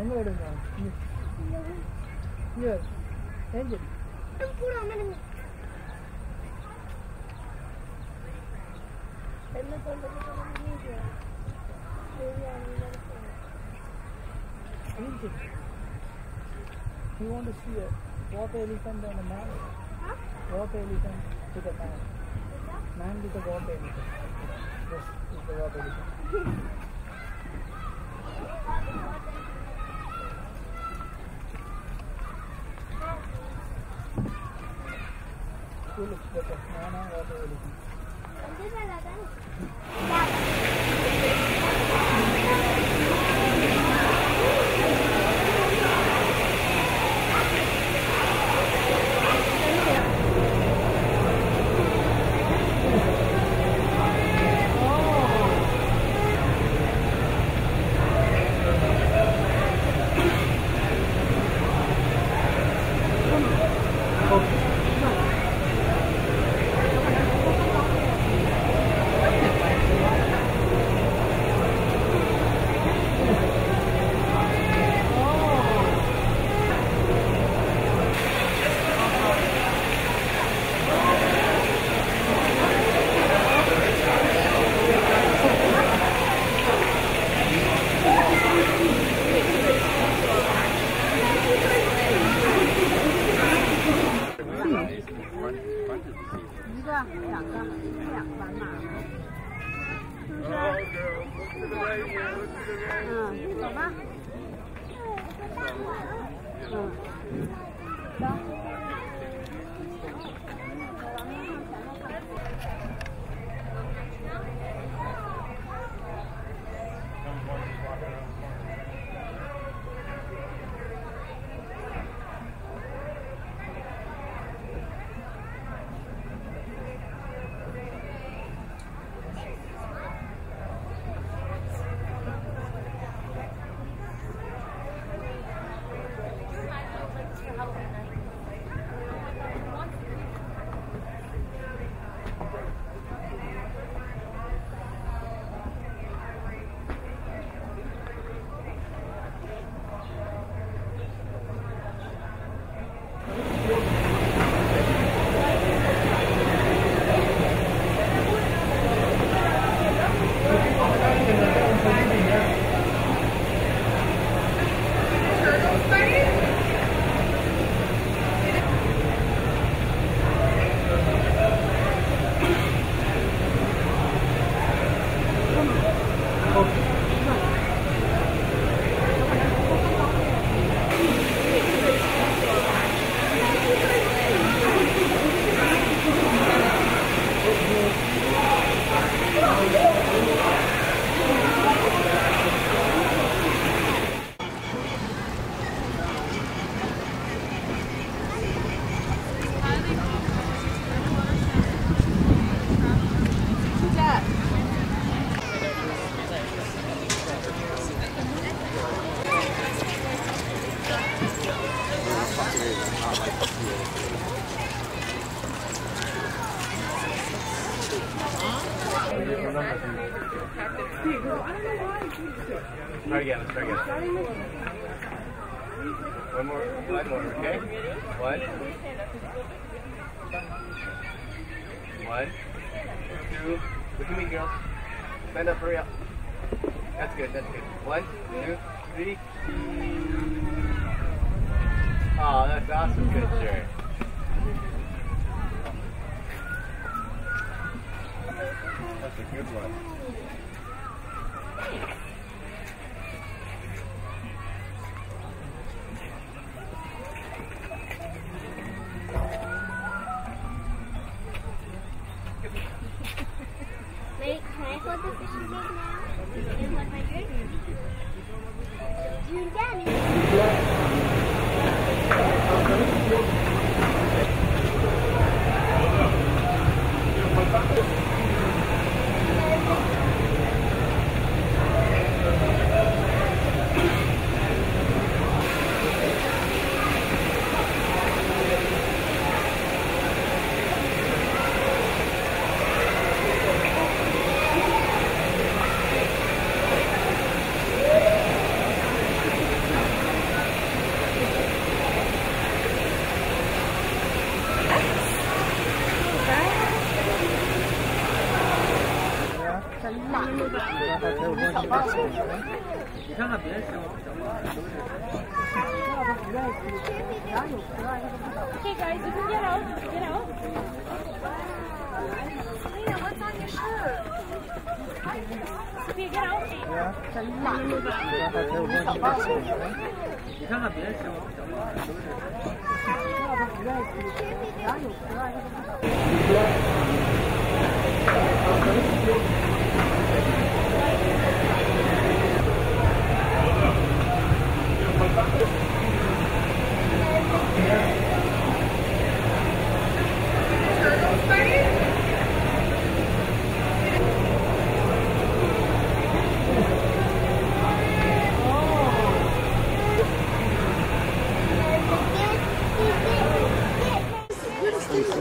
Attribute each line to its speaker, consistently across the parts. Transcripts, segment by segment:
Speaker 1: எங்க விடுங்க இங்க. இங்க angel Anything. You want to see a water elephant and a man? Water elephant with a man. Man with a water elephant. Yes, with the water elephant. Thank you. Who looks better, man or water elephant?
Speaker 2: Try again, let's try again. One more, one more, okay? One. One, two, look at me girls. Stand up, hurry up. That's good, that's good. One, two, three. Oh, that's awesome, good sir. That's a good one.
Speaker 3: 我小包。你看看别人小包，小包是不是？他不愿意，
Speaker 4: 他有。这个，你给到，给到。哇。Selena，what's on your shirt？See，get out。真懒。
Speaker 3: 你小包。你看看别人小
Speaker 5: 包，小包是不是？他不愿意，他有。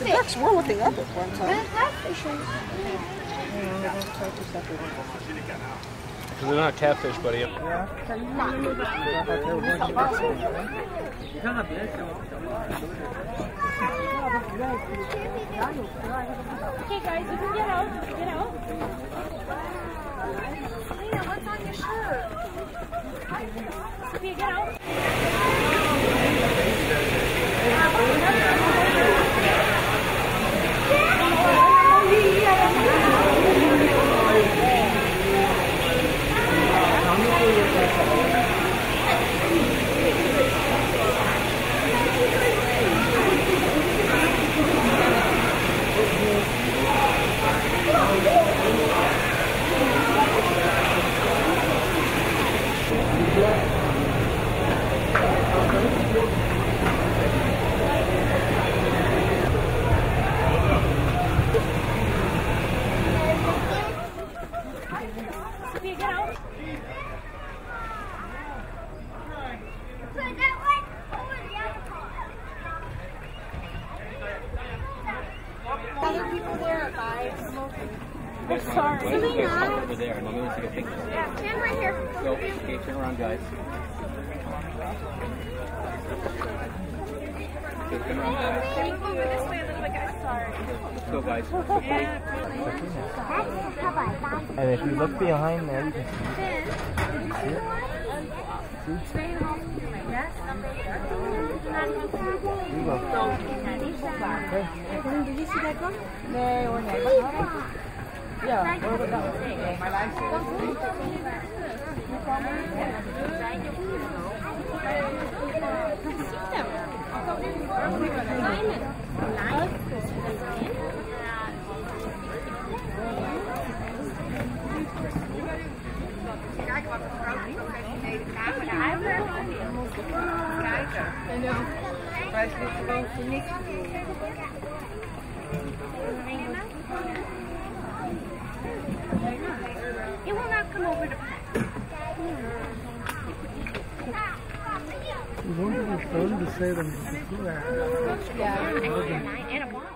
Speaker 5: The ducks
Speaker 4: were looking up at one time.
Speaker 5: Because They're not catfish, buddy.
Speaker 4: Okay, guys, you can get out. Get out. Lena, what's on your shirt? Okay, get out. Sophia, get out. Other people there, guys. We're sorry.
Speaker 6: Over there, and let me take a picture.
Speaker 4: Yeah, stand right here.
Speaker 6: Go. Okay, turn around, guys. Okay.
Speaker 3: And if you look behind there, you can
Speaker 4: Did you see that one?
Speaker 3: Yeah, where that one?
Speaker 4: It will not come over to
Speaker 3: You want to be fun to say them.
Speaker 4: Yeah.